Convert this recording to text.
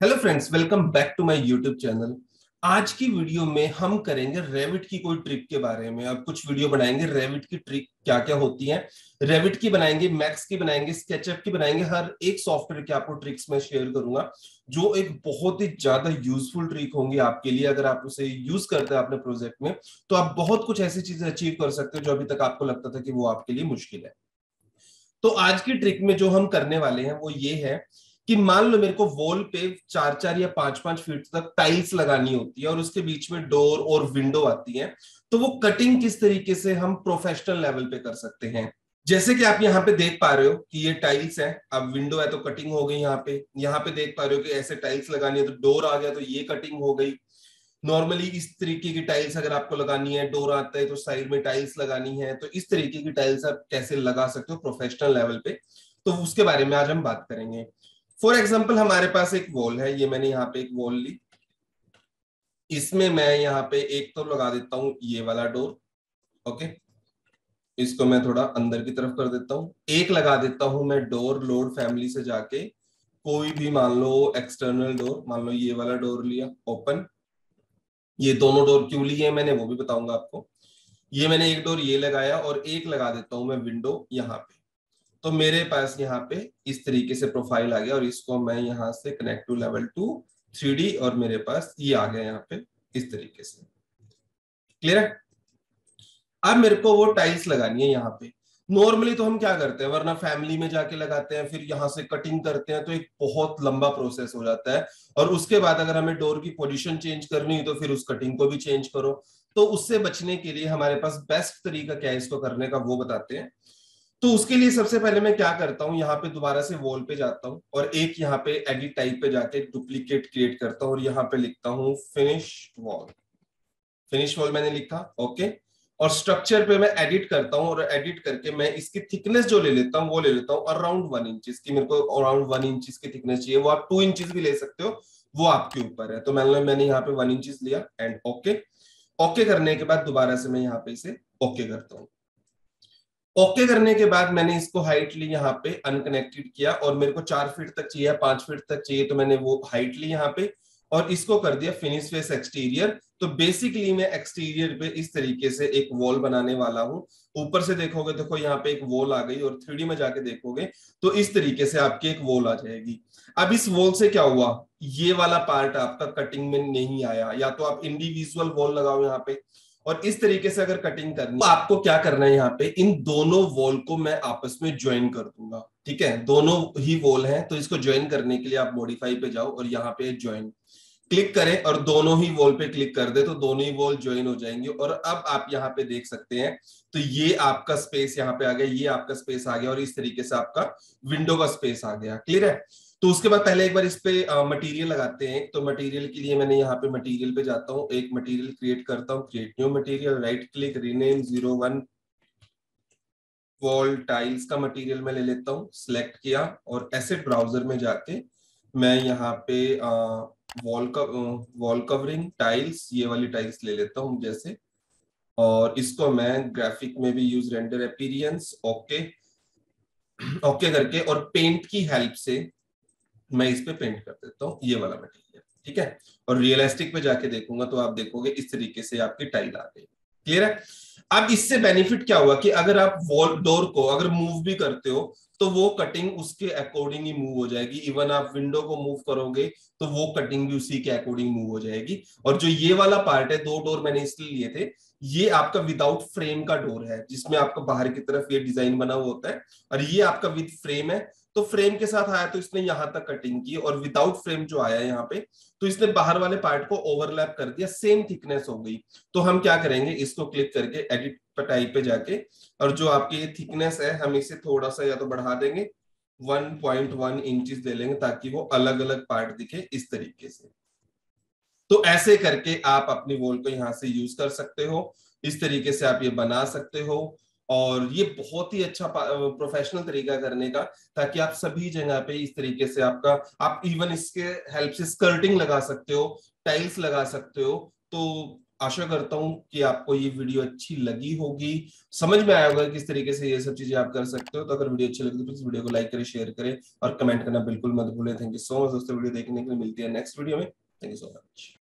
Hello friends welcome back to my YouTube channel आज की video में हम करेंगे रेविट की कोई ट्रिक के बारे में अब कुछ वीडियो बनाएँगे रेविट की ट्रिक क्या क्या होती है। रेविट की बनाएँगे मैक्स की बनाएँगे स्केचअप की बनाएँगे, हर एक सॉफ्टवेयर की आपको ट्रिक्स में शेयर करूँगा, जो एक बहुत ही ज़्यादा यूजफुल ट्रिक होंगी आपके लिए। अगर आप उसे यूज़ करते हैं अपने प्रोजेक्ट में तो आप बहुत कुछ ऐसी चीज़ें अचीव कर सकते हो जो अभी तक आपको लगता था कि वो आपके लिए मुश्किल है। तो आज की ट्रिक में जो हम करने वाले हैं, वो ये है कि मान लो मेरे को वॉल पे चार चार या पाँच पाँच फीट तक टाइल्स लगानी होती है और उसके बीच में डोर और विंडो आती है तो वो कटिंग किस तरीके से हम प्रोफेशनल लेवल पे कर सकते हैं? जैसे कि आप यहाँ पे देख पा रहे हो कि ये टाइल्स है, अब विंडो है तो कटिंग हो गई यहाँ पे। यहाँ पे देख पा रहे हो कि ऐसे टाइल्स लगानी है तो डोर आ गया तो ये कटिंग हो गई। नॉर्मली इस तरीके की टाइल्स अगर आपको लगानी है डोर आता है तो साइड में टाइल्स लगानी है तो इस तरीके की टाइल्स आप कैसे लगा सकते हो प्रोफेशनल लेवल पे? तो उसके बारे में आज हम बात करेंगे। फॉर एग्ज़ाम्पल हमारे पास एक वॉल है, ये मैंने यहाँ पे एक वॉल ली। इसमें मैं यहाँ पे एक तो लगा देता हूँ ये वाला डोर ओके इसको मैं थोड़ा अंदर की तरफ़ कर देता हूँ। एक लगा देता हूँ मैं डोर लोड फैमिली से जाके। कोई भी मान लो एक्सटर्नल डोर मान लो ये वाला डोर लिया ओपन ये दोनों डोर क्यों लिए मैंने वो भी बताऊँगा आपको। ये मैंने एक डोर ये लगाया और एक लगा देता हूँ मैं विंडो यहाँ पे। तो मेरे पास यहाँ पे इस तरीके से प्रोफ़ाइल आ गया और इसको मैं यहाँ से connect to level two three और मेरे पास ये आ गया यहाँ पे इस तरीके से। क्लियर है? अब मेरे को वो टाइल्स लगानी है यहाँ पे। नॉर्मली तो हम क्या करते हैं, वरना फैमिली में जाके लगाते हैं, फिर यहाँ से कटिंग करते हैं तो एक बहुत लंबा प्रोसेस हो जाता है। और उसके बाद अगर हमें डोर की पोजीशन चेंज करनी है तो फिर उस कटिंग को भी चेंज करो। तो उससे बचने के लिए हमारे पास बेस्ट तरीका क्या है इसको करने का, वो बताते हैं। तो उसके लिए सबसे पहले मैं क्या करता हूँ, यहाँ पे दोबारा से वॉल पे जाता हूँ और एक यहाँ पे एडिट टाइप पे जाके डुप्लीकेट क्रिएट करता हूँ और यहाँ पे लिखता हूँ फिनिश वॉल फिनिश वॉल मैंने लिखा ओके और स्ट्रक्चर पे मैं एडिट करता हूँ और एडिट करके मैं इसकी थिकनेस जो ले लेता हूँ, वो ले लेता हूँ अराउंड वन इंच की। मेरे को अराउंड वन इंच की थिकनेस चाहिए। वो आप टू इंच भी ले सकते हो, वो आपके ऊपर है। तो मैंने मैंने यहाँ पे वन इंच लिया एंड ओके ओके करने के बाद दोबारा से मैं यहाँ पे इसे ओके करता हूँ। ओके okay करने के बाद मैंने इसको हाइट ली यहाँ पे अनकनेक्टेड किया और मेरे को चार फीट तक चाहिए, पाँच फीट तक चाहिए तो मैंने वो हाइट ली यहाँ पे और इसको कर दिया फिनिश फेस एक्सटीरियर तो बेसिकली मैं एक्सटीरियर पे इस तरीके से एक वॉल बनाने वाला हूँ। ऊपर से देखोगे, देखो यहाँ पे एक वॉल आ गई और थ्री में जाके देखोगे तो इस तरीके से आपकी एक वॉल आ जाएगी। अब इस वॉल से क्या हुआ? ये वाला पार्ट आपका कटिंग में नहीं आया, या तो आप इंडिविजुअल वॉल लगाओ यहाँ पे और इस तरीके से अगर कटिंग करनी तो आपको क्या करना है यहाँ पे? इन दोनों वॉल को मैं आपस में ज्वाइन कर दूँगा, ठीक है? दोनों ही वॉल हैं तो इसको ज्वाइन करने के लिए आप मॉडिफाई पे जाओ और यहाँ पे ज्वाइन क्लिक करें और दोनों ही वॉल पे क्लिक कर दे तो दोनों ही वॉल ज्वाइन हो जाएँगे। और अब आप यहाँ पे देख सकते हैं तो ये आपका स्पेस यहाँ पे आ गया, ये आपका स्पेस आ गया और इस तरीके से आपका विंडो का स्पेस आ गया क्लियर है? तो उसके बाद पहले एक बार इस पे मटेरियल लगाते हैं। तो मटेरियल के लिए मैंने यहाँ पे मटेरियल पे जाता हूँ। एक मटेरियल क्रिएट करता हूँ। Create new material right click rename zero one wall tiles का मटेरियल मैं ले लेता हूँ। सिलेक्ट किया और एसेट ब्राउज़र में जाके मैं यहाँ पे वॉल का वॉल कवरिंग टाइल्स ये वाली टाइल्स ले लेता हूँ जैसे। और इसको मैं ग्राफिक में भी use render appearance okay okay करके और पेंट की हेल्प से मैं इस पे पेंट कर देता हूँ, ये वाला मटेरियल ठीक है? और रियलिस्टिक पे जाके देखूँगा तो आप देखोगे इस तरीके से आपकी टाइल आ गई क्लियर है? अब इससे बेनिफिट क्या हुआ कि अगर आप वॉल डोर को अगर मूव भी करते हो तो वो कटिंग उसके अकॉर्डिंग ही मूव हो जाएगी। इवन आप विंडो को मूव करोगे तो वो कटिंग भी उसी के अकॉर्डिंग मूव हो जाएगी। और जो ये वाला पार्ट है, दो डोर मैंने इसलिए लिए थे, ये आपका विदाउट फ्रेम का डोर है, जिसमें आपका बाहर की तरफ़ ये डिज़ाइन बना हुआ होता है, और ये आपका विद फ्रेम है तो फ्रेम के साथ आया तो इसने यहाँ तक कटिंग की और विदाउट फ्रेम जो आया यहाँ पे तो इसने बाहर वाले पार्ट को ओवरलैप कर दिया सेम थिकनेस हो गई। तो हम क्या करेंगे, इसको क्लिक करके एडिट पटाई पे जाके, और जो आपकी ये थिकनेस है, हम इसे थोड़ा सा या तो बढ़ा देंगे 1.1 इंचेस दे लेंगे ताकि वो अलग अलग पार्ट दिखे इस तरीके से। तो ऐसे करके आप अपनी वॉल को यहाँ से यूज़ कर सकते हो, इस तरीके से आप ये बना सकते हो और ये बहुत ही अच्छा प्रोफेशनल तरीका करने का, ताकि आप सभी जगह पे इस तरीके से आपका, आप इवन इसके हेल्प से स्कर्टिंग लगा सकते हो टाइल्स लगा सकते हो तो आशा करता हूँ कि आपको ये वीडियो अच्छी लगी होगी। समझ में आया होगा किस तरीके से ये सब चीज़ें आप कर सकते हो तो अगर वीडियो अच्छी लगी तो प्लीज़ वीडियो को लाइक करें शेयर करें और कमेंट करना बिल्कुल मत भूलें। थैंक यू सो मच दोस्तों वीडियो देखने के लिए मिलती है नेक्स्ट वीडियो में। Thank you so much